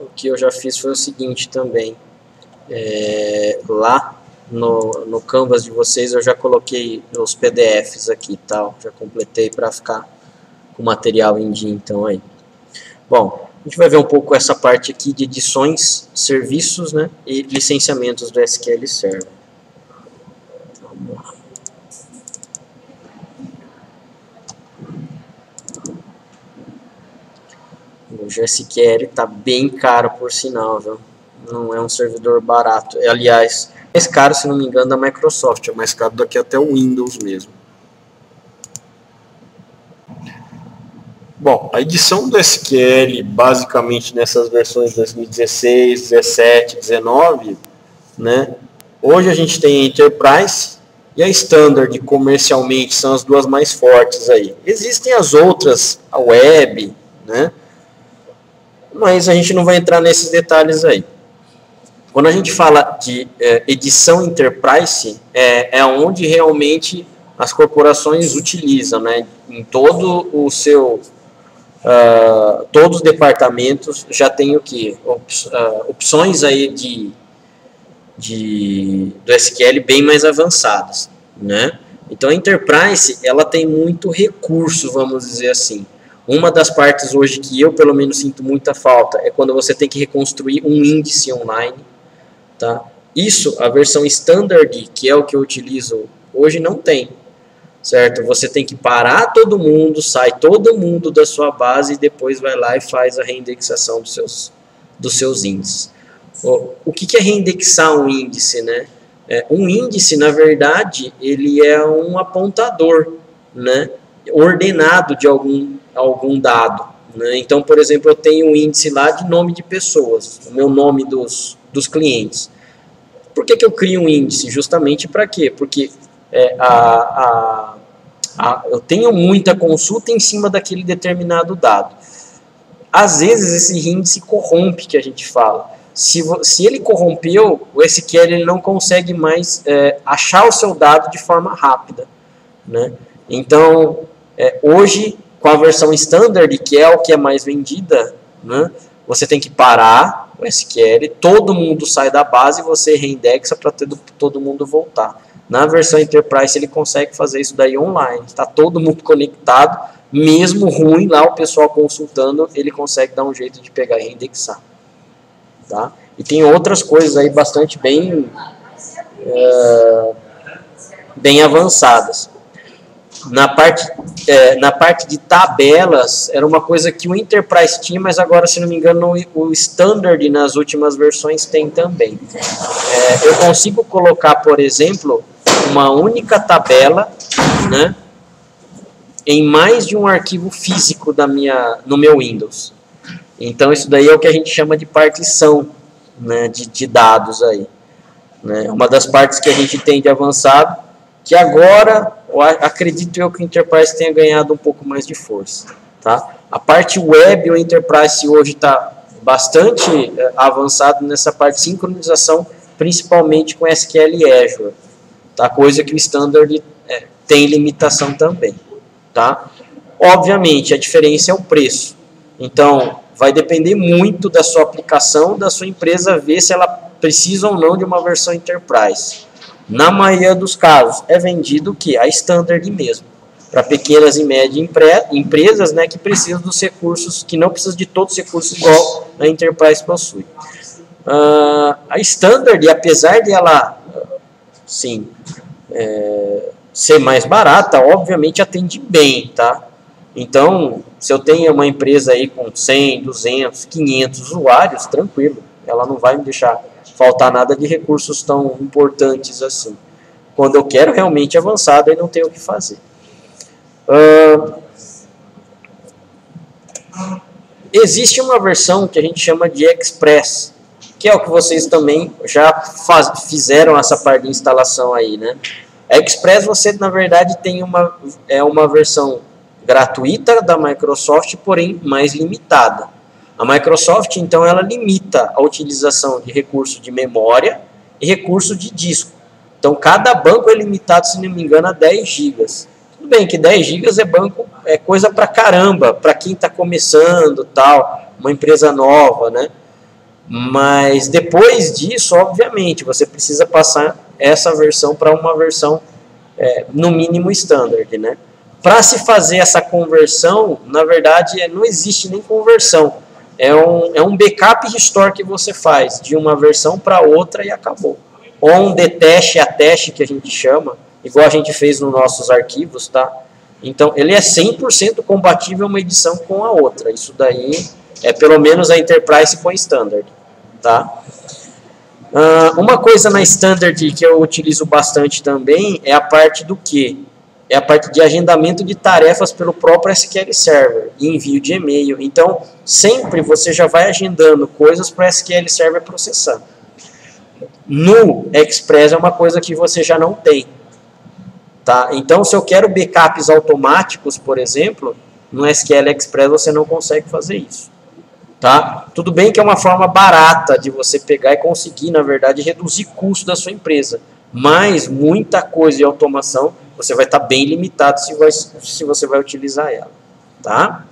o que eu já fiz foi o seguinte também. É, lá no, no Canvas de vocês eu já coloquei os PDFs aqui tal, já completei para ficar com material em dia então aí. Bom, a gente vai ver um pouco essa parte aqui de edições, serviços né, e licenciamentos do SQL Server. Vamos lá. O GSQL está bem caro por sinal, viu? Não é um servidor barato. Aliás, é mais caro, se não me engano, da Microsoft. É mais caro do que até o Windows mesmo. Bom, a edição do SQL, basicamente nessas versões 2016, 17, 19, né? Hoje a gente tem a Enterprise e a Standard comercialmente são as duas mais fortes aí. Existem as outras, a Web, né? Mas a gente não vai entrar nesses detalhes aí. Quando a gente fala de é, edição Enterprise, é, é onde realmente as corporações utilizam, né? Em todo o seu Uh, todos os departamentos já têm o que? Uh, opções aí de, de, do SQL bem mais avançadas, né? Então a Enterprise, ela tem muito recurso, vamos dizer assim. Uma das partes hoje que eu, pelo menos, sinto muita falta é quando você tem que reconstruir um índice online, tá? Isso, a versão standard, que é o que eu utilizo hoje, não tem certo? Você tem que parar todo mundo, sai todo mundo da sua base e depois vai lá e faz a reindexação dos seus, dos seus índices. O, o que, que é reindexar um índice, né? É, um índice, na verdade, ele é um apontador, né? Ordenado de algum, algum dado. Né? Então, por exemplo, eu tenho um índice lá de nome de pessoas, o meu nome dos, dos clientes. Por que, que eu crio um índice? Justamente para quê? Porque é, a, a, a, eu tenho muita consulta em cima daquele determinado dado. Às vezes esse índice corrompe, que a gente fala. Se, se ele corrompeu, o SQL ele não consegue mais é, achar o seu dado de forma rápida. Né? Então, é, hoje, com a versão standard, que é o que é mais vendida, né, você tem que parar o SQL, todo mundo sai da base e você reindexa para todo mundo voltar. Na versão Enterprise ele consegue fazer isso daí online. Está todo mundo conectado, mesmo ruim lá o pessoal consultando, ele consegue dar um jeito de pegar e indexar. Tá? E tem outras coisas aí bastante bem, é, bem avançadas. Na parte, é, na parte de tabelas, era uma coisa que o Enterprise tinha, mas agora, se não me engano, o Standard nas últimas versões tem também. É, eu consigo colocar, por exemplo, uma única tabela, né, em mais de um arquivo físico da minha, no meu Windows. Então isso daí é o que a gente chama de partição né, de, de dados aí. Né, uma das partes que a gente tem de avançado, que agora acredito eu que o Enterprise tenha ganhado um pouco mais de força. Tá? A parte web, o Enterprise hoje está bastante é, avançado nessa parte de sincronização, principalmente com SQL Azure tá? coisa que o standard é, tem limitação também. Tá? Obviamente, a diferença é o preço. Então, vai depender muito da sua aplicação, da sua empresa ver se ela precisa ou não de uma versão Enterprise. Na maioria dos casos, é vendido o que? A standard mesmo. Para pequenas e médias empresas né, que precisam dos recursos, que não precisam de todos os recursos igual a Enterprise possui. Uh, a standard, apesar de ela sim, é, ser mais barata, obviamente atende bem, tá? Então, se eu tenho uma empresa aí com 100, 200, 500 usuários, tranquilo, ela não vai me deixar faltar nada de recursos tão importantes assim. Quando eu quero realmente avançado, aí não tenho o que fazer. Uh, existe uma versão que a gente chama de Express, que é o que vocês também já faz, fizeram essa parte de instalação aí, né? A Express você na verdade tem uma é uma versão gratuita da Microsoft, porém mais limitada. A Microsoft então ela limita a utilização de recurso de memória e recurso de disco. Então cada banco é limitado, se não me engano, a 10 GB. Tudo bem que 10 GB é banco é coisa pra caramba, para quem está começando, tal, uma empresa nova, né? Mas depois disso, obviamente, você precisa passar essa versão para uma versão é, no mínimo standard, né? Para se fazer essa conversão, na verdade, é, não existe nem conversão. É um, é um backup restore que você faz de uma versão para outra e acabou. Ou um deteste a teste que a gente chama, igual a gente fez nos nossos arquivos, tá? Então, ele é 100% compatível uma edição com a outra. Isso daí é pelo menos a Enterprise com a Standard, tá? Uh, uma coisa na Standard que eu utilizo bastante também é a parte do que? É a parte de agendamento de tarefas pelo próprio SQL Server e envio de e-mail. Então, sempre você já vai agendando coisas para o SQL Server processar. No Express é uma coisa que você já não tem. Tá? Então, se eu quero backups automáticos, por exemplo, no SQL Express você não consegue fazer isso. Tá? Tudo bem que é uma forma barata de você pegar e conseguir, na verdade, reduzir custo da sua empresa. Mas muita coisa de automação você vai estar bem limitado se, vai, se você vai utilizar ela. Tá?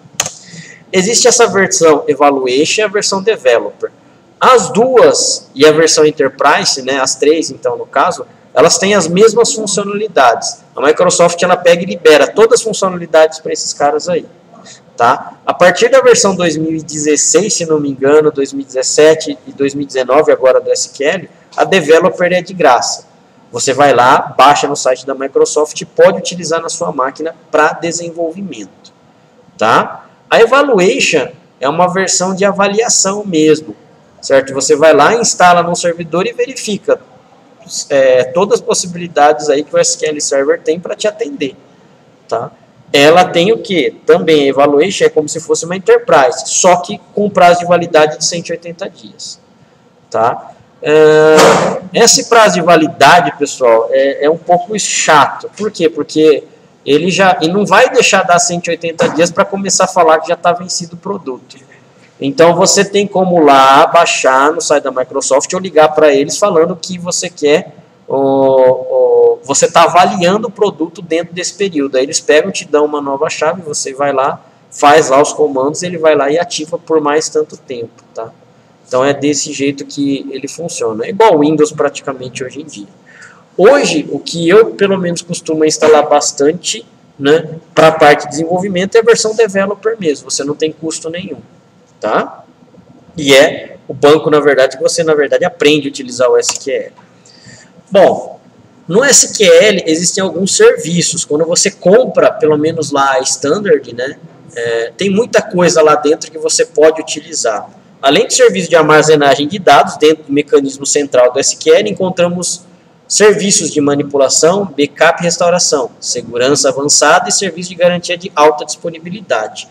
Existe essa versão Evaluation e a versão Developer. As duas e a versão Enterprise, né, as três então no caso, elas têm as mesmas funcionalidades. A Microsoft ela pega e libera todas as funcionalidades para esses caras aí. Tá? A partir da versão 2016, se não me engano, 2017 e 2019 agora do SQL, a Developer é de graça. Você vai lá, baixa no site da Microsoft e pode utilizar na sua máquina para desenvolvimento. Tá? A Evaluation é uma versão de avaliação mesmo, certo? Você vai lá, instala no servidor e verifica é, todas as possibilidades aí que o SQL Server tem para te atender, tá? ela tem o que? Também a evaluation é como se fosse uma enterprise, só que com prazo de validade de 180 dias. Tá? Uh, esse prazo de validade, pessoal, é, é, um pouco chato. Por quê? Porque ele já e não vai deixar dar 180 dias para começar a falar que já está vencido o produto. Então você tem como lá baixar no site da Microsoft ou ligar para eles falando que você quer o, você está avaliando o produto dentro desse período. Aí eles pegam, te dão uma nova chave, você vai lá, faz lá os comandos, ele vai lá e ativa por mais tanto tempo, tá? Então é desse jeito que ele funciona. É igual o Windows praticamente hoje em dia. Hoje, o que eu pelo menos costumo instalar bastante né, para a parte de desenvolvimento é a versão developer mesmo. Você não tem custo nenhum, tá? E é o banco, na verdade, você, na verdade, aprende a utilizar o SQL. Bom, no SQL existem alguns serviços. Quando você compra, pelo menos lá a Standard, né, é, tem muita coisa lá dentro que você pode utilizar. Além do serviço de armazenagem de dados, dentro do mecanismo central do SQL, encontramos serviços de manipulação, backup e restauração, segurança avançada e serviço de garantia de alta disponibilidade.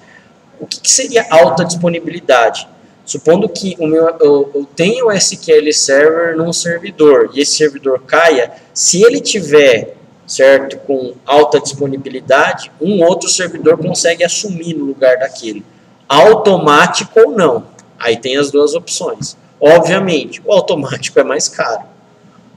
O que, que seria alta disponibilidade? Supondo que o meu, eu, eu tenho o SQL Server num servidor e esse servidor caia, se ele tiver certo com alta disponibilidade, um outro servidor consegue assumir no lugar daquele, automático ou não. Aí tem as duas opções. Obviamente, o automático é mais caro.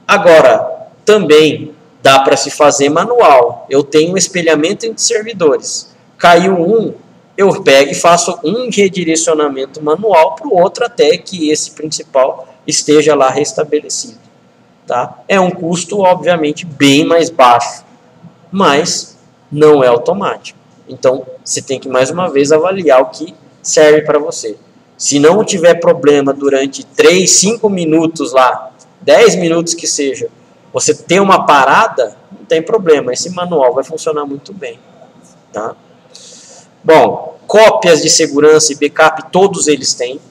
Agora, também dá para se fazer manual. Eu tenho um espelhamento entre servidores. Caiu um, eu pego e faço um redirecionamento manual para o outro até que esse principal esteja lá restabelecido. Tá? É um custo, obviamente, bem mais baixo, mas não é automático. Então, você tem que, mais uma vez, avaliar o que serve para você. Se não tiver problema durante 3, 5 minutos lá, 10 minutos que seja, você tem uma parada, não tem problema. Esse manual vai funcionar muito bem. Tá? Bom, cópias de segurança e backup todos eles têm.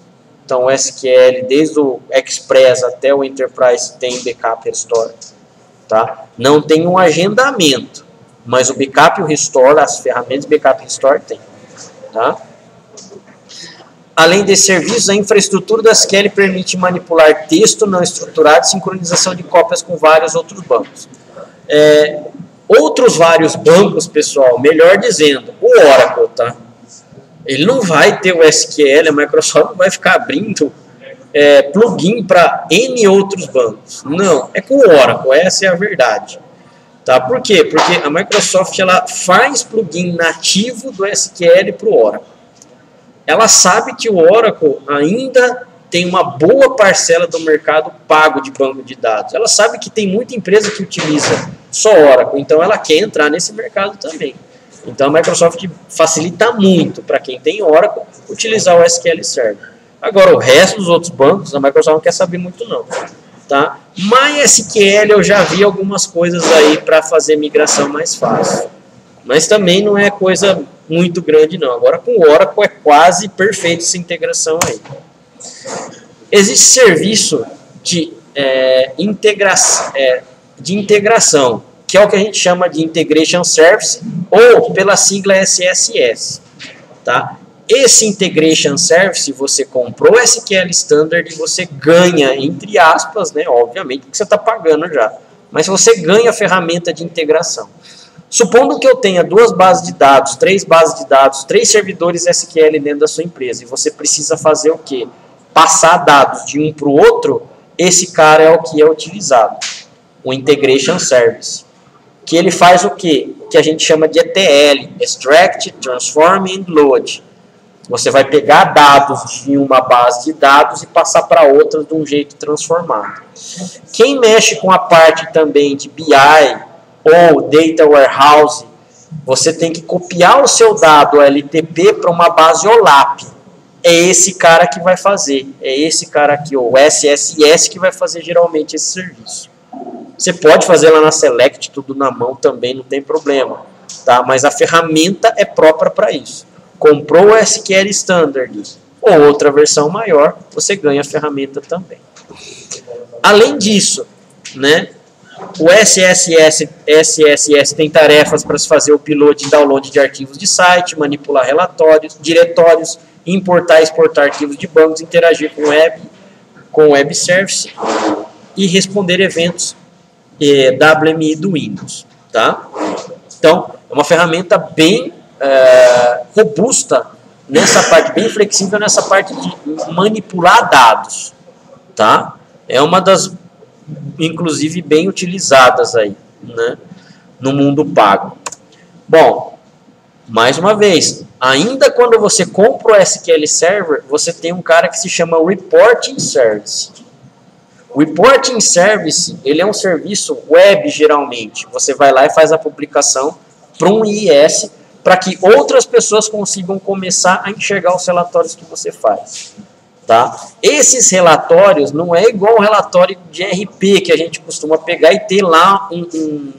Então, o SQL, desde o Express até o Enterprise, tem backup e restore. Tá? Não tem um agendamento, mas o backup e o restore, as ferramentas backup e restore tem. Tá? Além desses serviços, a infraestrutura do SQL permite manipular texto não estruturado e sincronização de cópias com vários outros bancos. É, Outros vários bancos, pessoal, melhor dizendo, o Oracle, tá? Ele não vai ter o SQL, a Microsoft não vai ficar abrindo é, plugin para N outros bancos. Não, é com o Oracle, essa é a verdade. Tá? Por quê? Porque a Microsoft ela faz plugin nativo do SQL para o Oracle. Ela sabe que o Oracle ainda tem uma boa parcela do mercado pago de banco de dados. Ela sabe que tem muita empresa que utiliza só Oracle, então ela quer entrar nesse mercado também. Então a Microsoft facilita muito para quem tem Oracle utilizar o SQL Server. Agora o resto dos outros bancos a Microsoft não quer saber muito não, tá? MySQL eu já vi algumas coisas aí para fazer migração mais fácil. Mas também não é coisa muito grande não. Agora com o Oracle é quase perfeito essa integração aí. Existe serviço de, é, integra é, de integração, que é o que a gente chama de Integration Service, ou pela sigla SSS. Tá? Esse Integration Service, você comprou SQL Standard e você ganha, entre aspas, né, obviamente, porque você está pagando já, mas você ganha a ferramenta de integração. Supondo que eu tenha duas bases de dados, três bases de dados, três servidores SQL dentro da sua empresa, e você precisa fazer o quê? Passar dados de um para o outro, esse cara é o que é utilizado, o Integration Service. Que ele faz o quê? Que a gente chama de ETL, Extract, Transform and Load. Você vai pegar dados de uma base de dados e passar para outra de um jeito transformado. Quem mexe com a parte também de BI, ou Data Warehouse, você tem que copiar o seu dado LTP para uma base OLAP. É esse cara que vai fazer. É esse cara aqui, o SSS, que vai fazer geralmente esse serviço. Você pode fazer lá na Select, tudo na mão também, não tem problema. Tá? Mas a ferramenta é própria para isso. Comprou o SQL Standard ou outra versão maior, você ganha a ferramenta também. Além disso, né, o SSS, SSS tem tarefas para se fazer o upload e download de arquivos de site, manipular relatórios, diretórios, importar e exportar arquivos de bancos, interagir com web, com web service e responder eventos eh, WMI do Windows, tá? Então, é uma ferramenta bem eh, robusta nessa parte, bem flexível nessa parte de manipular dados, tá? É uma das inclusive bem utilizadas aí, né, no mundo pago. Bom, mais uma vez, ainda quando você compra o SQL Server, você tem um cara que se chama Reporting Service. O Reporting Service, ele é um serviço web geralmente. Você vai lá e faz a publicação para um IIS para que outras pessoas consigam começar a enxergar os relatórios que você faz. Tá? Esses relatórios não é igual um relatório de RP que a gente costuma pegar e ter lá um, um,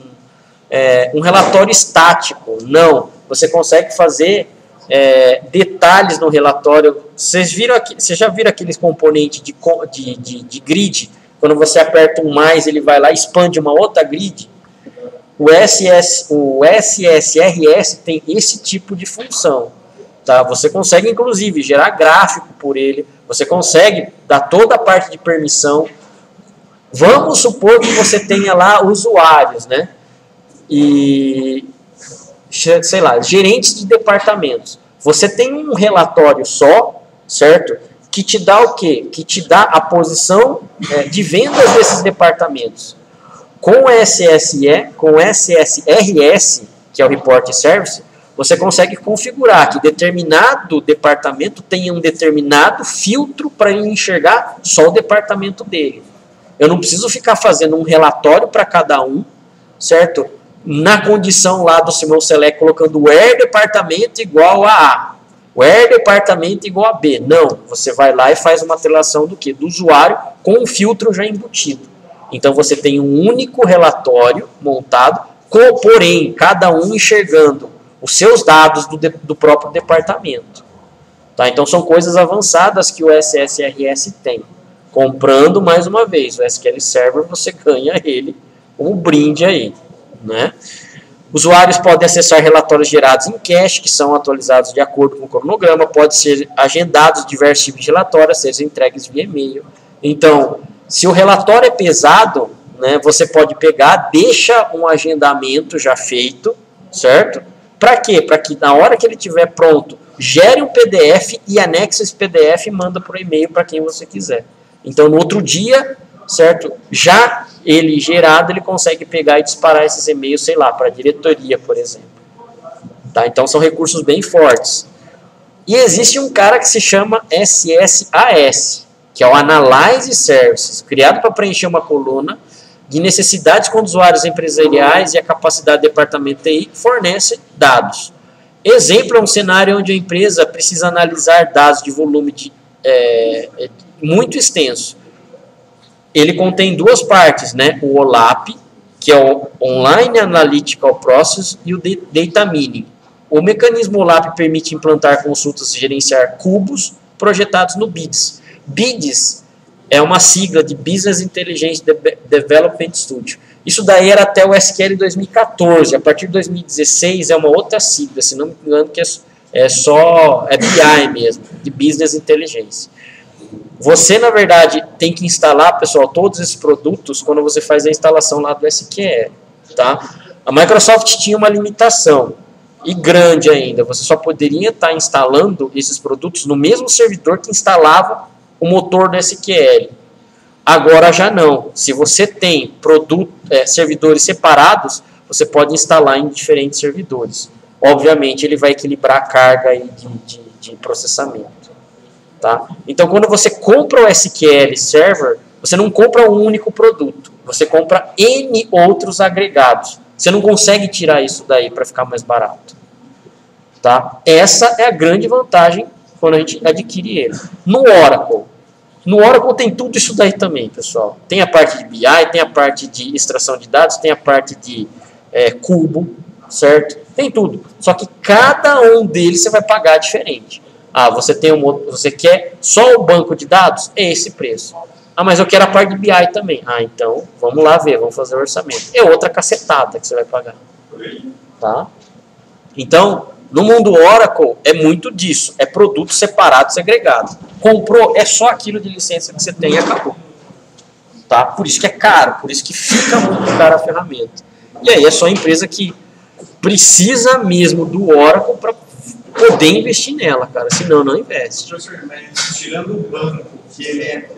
é, um relatório estático. Não, você consegue fazer é, detalhes no relatório. Vocês viram aqui, vocês já viram aqueles componentes de, de, de, de grid? Quando você aperta um mais, ele vai lá e expande uma outra grid. O, SS, o SSRS tem esse tipo de função. Tá? Você consegue, inclusive, gerar gráfico por ele, você consegue dar toda a parte de permissão. Vamos supor que você tenha lá usuários, né? E, sei lá, gerentes de departamentos. Você tem um relatório só, certo? Que te dá o quê? Que te dá a posição é, de vendas desses departamentos. Com SSE, com SSRS, que é o Report Service, você consegue configurar que determinado departamento tenha um determinado filtro para enxergar só o departamento dele. Eu não preciso ficar fazendo um relatório para cada um, certo? Na condição lá do meu select colocando where departamento igual a A, where departamento igual a B. Não, você vai lá e faz uma atrelação do que? Do usuário com o filtro já embutido. Então você tem um único relatório montado, porém cada um enxergando os seus dados do, do próprio departamento. Tá? Então são coisas avançadas que o SSRS tem. Comprando mais uma vez o SQL Server, você ganha ele como brinde aí. Né? Usuários podem acessar relatórios gerados em cache, que são atualizados de acordo com o cronograma, pode ser agendados diversos tipos de relatórios, sejam entregues via e-mail. Então, se o relatório é pesado, né, você pode pegar, deixa um agendamento já feito, certo? Para quê? Para que na hora que ele estiver pronto, gere um PDF e anexe esse PDF e manda por e-mail para quem você quiser. Então, no outro dia, certo? Já ele gerado, ele consegue pegar e disparar esses e-mails, sei lá, para a diretoria, por exemplo. Tá? Então, são recursos bem fortes. E existe um cara que se chama SSAS. que é o Analyze Services, criado para preencher uma coluna de necessidades com usuários empresariais e a capacidade do departamento TI fornece dados. Exemplo é um cenário onde a empresa precisa analisar dados de volume de, é, é muito extenso. Ele contém duas partes, né? o OLAP, que é o Online Analytical Process, e o Data Mining. O mecanismo OLAP permite implantar consultas e gerenciar cubos projetados no BIDS. BIDS é uma sigla de Business Intelligence Development Studio. Isso daí era até o SQL 2014. A partir de 2016 é uma outra sigla, se não me engano, que é, é só é BI mesmo, de Business Intelligence. Você, na verdade, tem que instalar, pessoal, todos esses produtos quando você faz a instalação lá do SQL. Tá? A Microsoft tinha uma limitação, e grande ainda. Você só poderia estar instalando esses produtos no mesmo servidor que instalava o motor do SQL. Agora já não. Se você tem produto, é, servidores separados, você pode instalar em diferentes servidores. Obviamente, ele vai equilibrar a carga aí de, de, de processamento. Tá? Então, quando você compra o SQL Server, você não compra um único produto. Você compra N outros agregados. Você não consegue tirar isso daí para ficar mais barato. Tá? Essa é a grande vantagem quando a gente adquire ele. No Oracle, no Oracle tem tudo isso daí também, pessoal. Tem a parte de BI, tem a parte de extração de dados, tem a parte de é, cubo, certo? Tem tudo. Só que cada um deles você vai pagar diferente. Ah, você tem um, você quer só o banco de dados? É esse preço. Ah, mas eu quero a parte de BI também. Ah, então vamos lá ver, vamos fazer o orçamento. É outra cacetada que você vai pagar. Tá? Então, no mundo Oracle é muito disso, é produtos separados, agregados. Comprou, é só aquilo de licença que você tem e acabou. Tá? Por isso que é caro, por isso que fica muito caro a ferramenta. E aí é só a empresa que precisa mesmo do Oracle para poder investir nela, cara. Senão não investe. Tirando o banco, que ele é,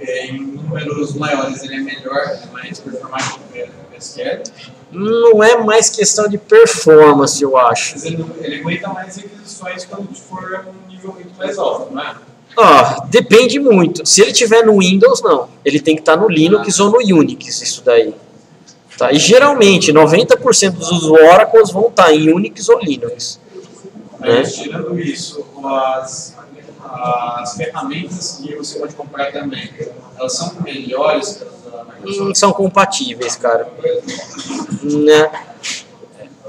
é em números maiores, ele é melhor, é mais performante que o? Não é mais questão de performance, eu acho. Mas ele, ele aguenta mais requisições quando for um nível muito mais alto, não é? Ah, depende muito. Se ele tiver no Windows, não. Ele tem que estar no Linux ah. ou no Unix, isso daí. Tá? E geralmente, 90% dos Oracles vão estar em Unix ou Linux. Mas, né? tirando isso, as, as ferramentas que você pode comprar também, elas são melhores hum, são compatíveis, cara. Né?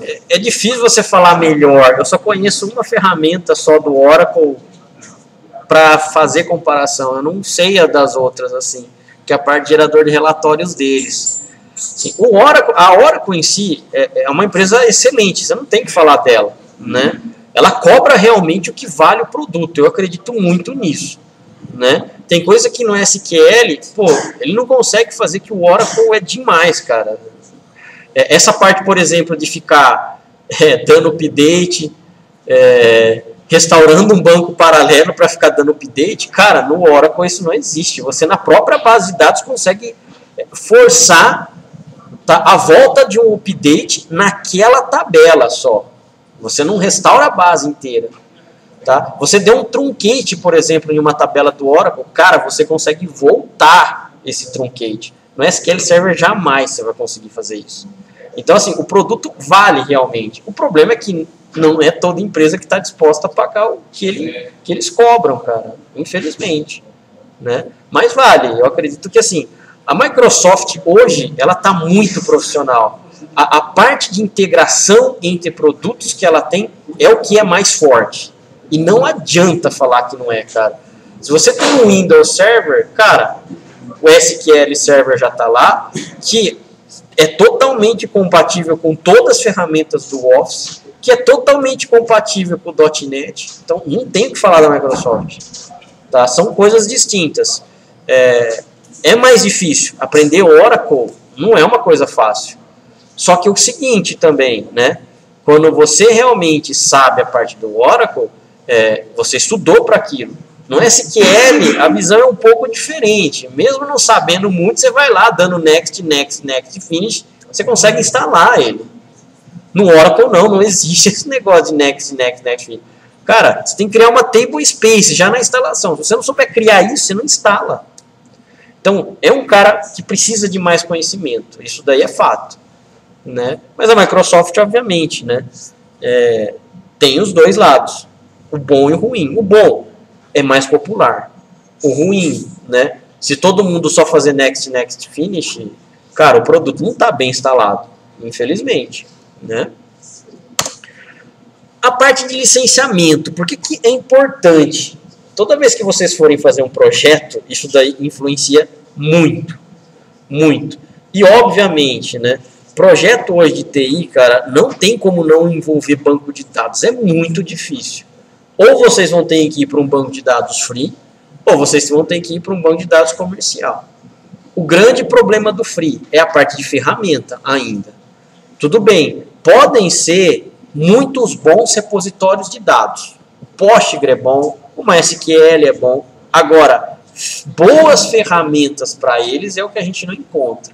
É, é difícil você falar melhor. Eu só conheço uma ferramenta só do Oracle para fazer comparação. Eu não sei a das outras assim, que é a parte de gerador de relatórios deles. Assim, o Oracle, a Oracle em si é, é uma empresa excelente. Você não tem que falar dela, né? Ela cobra realmente o que vale o produto. Eu acredito muito nisso, né? Tem coisa que no SQL, pô, ele não consegue fazer que o Oracle é demais, cara. É, essa parte, por exemplo, de ficar é, dando update, é, restaurando um banco paralelo para ficar dando update, cara, no Oracle isso não existe. Você na própria base de dados consegue forçar tá, a volta de um update naquela tabela só. Você não restaura a base inteira. Tá? Você deu um truncate, por exemplo, em uma tabela do Oracle, cara, você consegue voltar esse truncate. No SQL Server jamais você vai conseguir fazer isso. Então, assim, o produto vale realmente. O problema é que não é toda empresa que está disposta a pagar o que, ele, que eles cobram, cara. Infelizmente. Né? Mas vale. Eu acredito que, assim, a Microsoft hoje, ela está muito profissional. A, a parte de integração entre produtos que ela tem é o que é mais forte. E não adianta falar que não é, cara. Se você tem um Windows Server, cara, o SQL Server já está lá, que é totalmente compatível com todas as ferramentas do Office, que é totalmente compatível com o .NET. Então, não tem o que falar da Microsoft. Tá? São coisas distintas. É, é mais difícil. Aprender Oracle não é uma coisa fácil. Só que o seguinte também, né? Quando você realmente sabe a parte do Oracle, é, você estudou para aquilo. No SQL, a visão é um pouco diferente. Mesmo não sabendo muito, você vai lá dando next, next, next, finish, você consegue instalar ele. No Oracle não, não existe esse negócio de next, next, next, finish. Cara, você tem que criar uma table space já na instalação. Se você não souber criar isso, você não instala. Então, é um cara que precisa de mais conhecimento. Isso daí é fato. Né? Mas a Microsoft, obviamente, né? É, tem os dois lados. O bom e o ruim. O bom é mais popular. O ruim, né? Se todo mundo só fazer next, next, finish, cara, o produto não está bem instalado, infelizmente, né? A parte de licenciamento, por que, que é importante? Toda vez que vocês forem fazer um projeto, isso daí influencia muito, muito. E obviamente, né? Projeto hoje de TI, cara, não tem como não envolver banco de dados, é muito difícil. Ou vocês vão ter que ir para um banco de dados free, ou vocês vão ter que ir para um banco de dados comercial. O grande problema do free é a parte de ferramenta ainda. Tudo bem, podem ser muitos bons repositórios de dados. O Postgre é bom, o MySQL é bom. Agora, boas ferramentas para eles é o que a gente não encontra.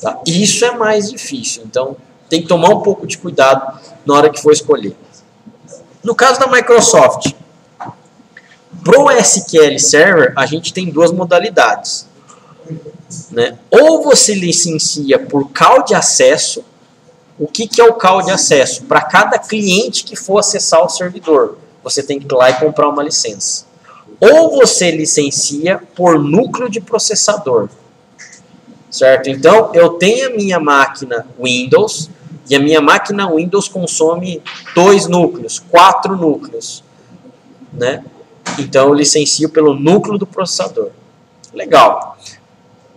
Tá? Isso é mais difícil. Então, tem que tomar um pouco de cuidado na hora que for escolher. No caso da Microsoft, para o SQL Server, a gente tem duas modalidades. Né? Ou você licencia por call de acesso. O que, que é o call de acesso? Para cada cliente que for acessar o servidor, você tem que ir lá e comprar uma licença. Ou você licencia por núcleo de processador. Certo? Então, eu tenho a minha máquina Windows, e a minha máquina Windows consome dois núcleos, quatro núcleos. Né? Então eu licencio pelo núcleo do processador. Legal.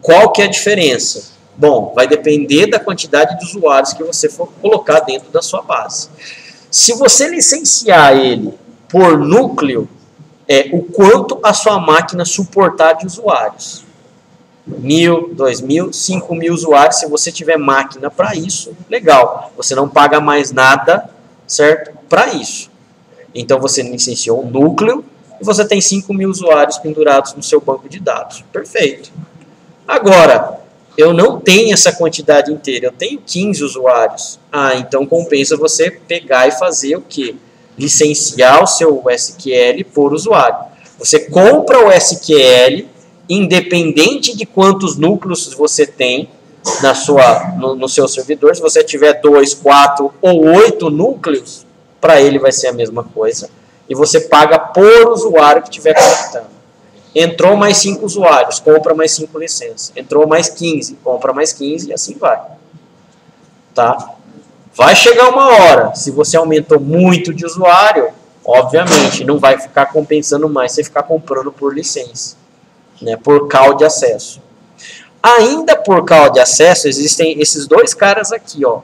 Qual que é a diferença? Bom, vai depender da quantidade de usuários que você for colocar dentro da sua base. Se você licenciar ele por núcleo, é o quanto a sua máquina suportar de usuários. Mil, dois mil, cinco mil usuários, se você tiver máquina para isso, legal. Você não paga mais nada, certo? Para isso. Então você licenciou o núcleo e você tem 5 mil usuários pendurados no seu banco de dados. Perfeito. Agora, eu não tenho essa quantidade inteira, eu tenho 15 usuários. Ah, então compensa você pegar e fazer o quê? Licenciar o seu SQL por usuário. Você compra o SQL, independente de quantos núcleos você tem na sua, no, no seu servidor. Se você tiver 2, 4 ou 8 núcleos, para ele vai ser a mesma coisa e você paga por usuário que estiver conectando. Entrou mais 5 usuários, compra mais 5 licenças. Entrou mais 15, compra mais 15 e assim vai. Tá? Vai chegar uma hora, se você aumentou muito de usuário, obviamente não vai ficar compensando mais você ficar comprando por licença, né, por call de acesso. Ainda por call de acesso, existem esses dois caras aqui, ó,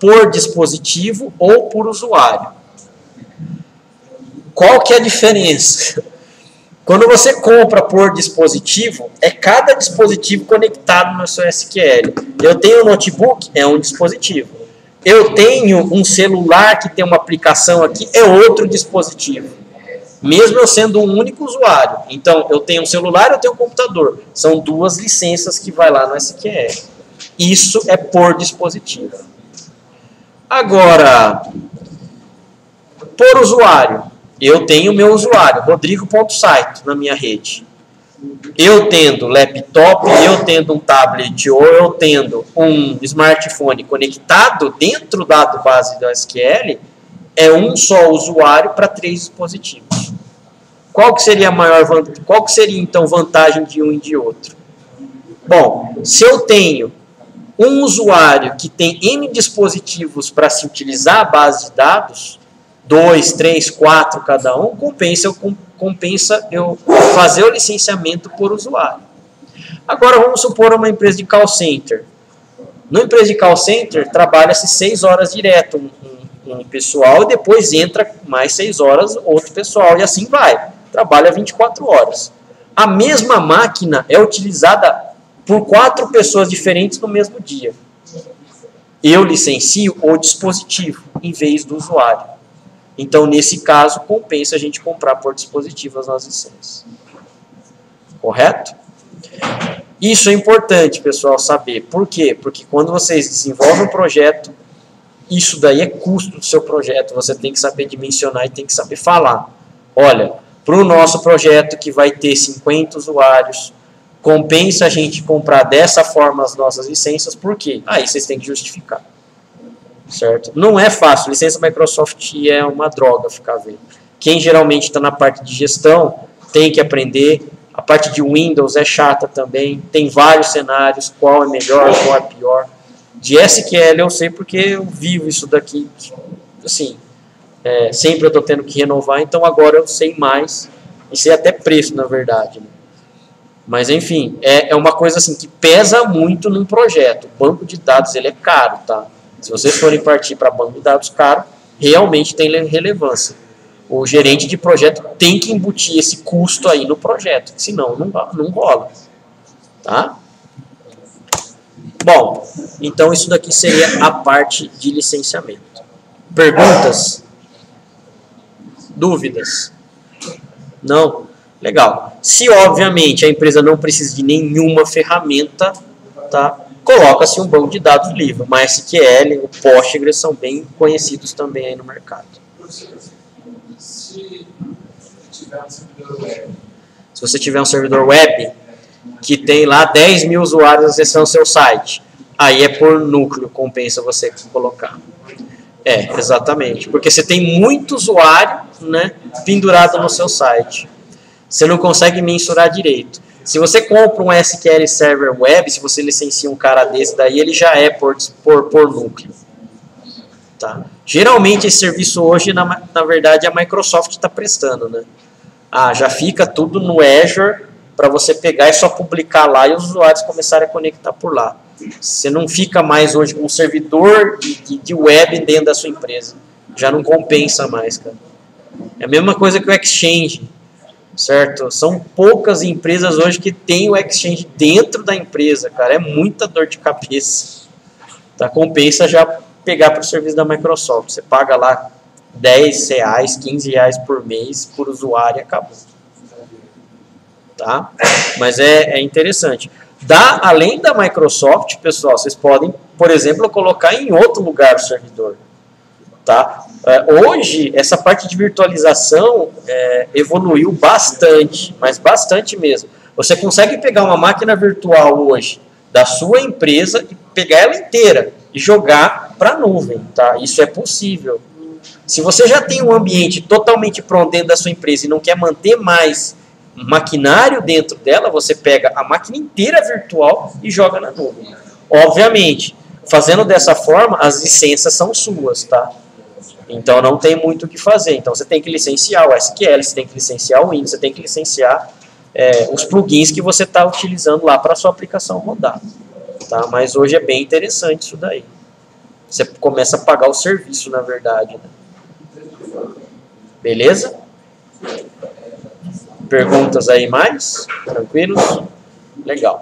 por dispositivo ou por usuário. Qual que é a diferença? Quando você compra por dispositivo, é cada dispositivo conectado no seu SQL. Eu tenho um notebook, é um dispositivo. Eu tenho um celular que tem uma aplicação aqui, é outro dispositivo. Mesmo eu sendo um único usuário. Então, eu tenho um celular, eu tenho um computador. São duas licenças que vai lá no SQL. Isso é por dispositivo. Agora, por usuário. Eu tenho meu usuário, rodrigo.site, na minha rede. Eu tendo laptop, eu tendo um tablet ou eu tendo um smartphone conectado dentro da base do SQL, é um só usuário para três dispositivos. Qual que seria a maior qual que seria então vantagem de um e de outro? Bom, se eu tenho um usuário que tem N dispositivos para se utilizar a base de dados, dois, três, quatro cada um, compensa eu, compensa eu fazer o licenciamento por usuário. Agora vamos supor uma empresa de call center. Na empresa de call center, trabalha-se seis horas direto um, um, um, pessoal e depois entra mais seis horas outro pessoal e assim vai. Trabalha 24 horas. A mesma máquina é utilizada por quatro pessoas diferentes no mesmo dia. Eu licencio o dispositivo em vez do usuário. Então, nesse caso, compensa a gente comprar por dispositivo as nossas licenças. Correto? Isso é importante, pessoal, saber. Por quê? Porque quando vocês desenvolvem um projeto isso daí é custo do seu projeto. Você tem que saber dimensionar e tem que saber falar. Olha, para o nosso projeto que vai ter 50 usuários, compensa a gente comprar dessa forma as nossas licenças, por quê? Aí vocês têm que justificar. Certo? Não é fácil. Licença Microsoft é uma droga ficar vendo. Quem geralmente está na parte de gestão tem que aprender. A parte de Windows é chata também. Tem vários cenários, qual é melhor, qual é pior. De SQL eu sei porque eu vivo isso daqui. Assim, é, sempre eu estou tendo que renovar, então agora eu sei mais. E sei até preço, na verdade. Né? Mas enfim, é, é uma coisa assim que pesa muito num projeto. O banco de dados ele é caro, tá? Se vocês forem partir para banco de dados caro, realmente tem relevância. O gerente de projeto tem que embutir esse custo aí no projeto, senão não, não rola. Tá? Bom, então isso daqui seria a parte de licenciamento. Perguntas? Dúvidas? Não? Legal. Se, obviamente, a empresa não precisa de nenhuma ferramenta, tá? coloca-se um banco de dados livre. O MySQL, o Postgres são bem conhecidos também aí no mercado. Se você tiver um servidor web que tem lá 10 mil usuários acessando seu site, aí é por núcleo, compensa você colocar. É, exatamente. Porque você tem muito usuário né, pendurado no seu site. Você não consegue mensurar direito. Se você compra um SQL Server Web, se você licencia um cara desse daí, ele já é por, por, por núcleo. Tá? Geralmente esse serviço hoje, na, na verdade, a Microsoft está prestando. Né? Ah, já fica tudo no Azure para você pegar e só publicar lá e os usuários começarem a conectar por lá. Você não fica mais hoje com um servidor de, de, de web dentro da sua empresa. Já não compensa mais, cara. É a mesma coisa que o Exchange certo? São poucas empresas hoje que têm o Exchange dentro da empresa, cara. É muita dor de cabeça. Tá? Compensa já pegar para o serviço da Microsoft. Você paga lá 10 reais, 15 reais por mês por usuário e acabou. Tá? Mas é, é interessante. Dá, além da Microsoft, pessoal, vocês podem, por exemplo, colocar em outro lugar o servidor. Tá? É, hoje, essa parte de virtualização é, evoluiu bastante, mas bastante mesmo. Você consegue pegar uma máquina virtual hoje da sua empresa e pegar ela inteira e jogar para a nuvem. Tá? Isso é possível. Se você já tem um ambiente totalmente pronto dentro da sua empresa e não quer manter mais maquinário dentro dela, você pega a máquina inteira virtual e joga na nuvem. Obviamente, fazendo dessa forma, as licenças são suas, tá? Então não tem muito o que fazer. Então você tem que licenciar o SQL, você tem que licenciar o Windows, você tem que licenciar é, os plugins que você está utilizando lá para sua aplicação rodar. Tá? Mas hoje é bem interessante isso daí. Você começa a pagar o serviço, na verdade. Né? Beleza? Perguntas aí mais? Tranquilos? Legal.